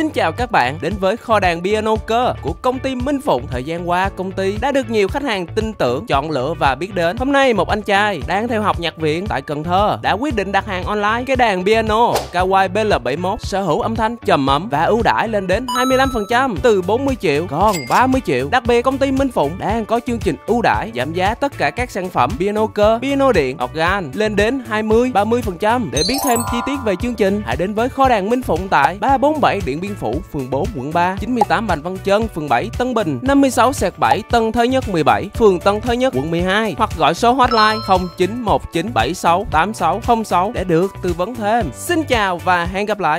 Xin chào các bạn đến với kho đàn piano cơ của công ty Minh Phụng. Thời gian qua, công ty đã được nhiều khách hàng tin tưởng, chọn lựa và biết đến. Hôm nay, một anh trai đang theo học nhạc viện tại Cần Thơ đã quyết định đặt hàng online cái đàn piano Kawai BL71 sở hữu âm thanh trầm ấm và ưu đãi lên đến 25% từ 40 triệu còn 30 triệu. Đặc biệt, công ty Minh Phụng đang có chương trình ưu đãi giảm giá tất cả các sản phẩm piano cơ, piano điện, organ lên đến 20 30%. Để biết thêm chi tiết về chương trình, hãy đến với kho đàn Minh Phụng tại 347 Điện Biên Phủ, phường 4, quận 3, 98 Bành Văn Chân, phường 7, Tân Bình, 56 Sẹt 7, Tân Thới Nhất 17, phường Tân Thới Nhất, quận 12 hoặc gọi số hotline 0919768606 để được tư vấn thêm. Xin chào và hẹn gặp lại.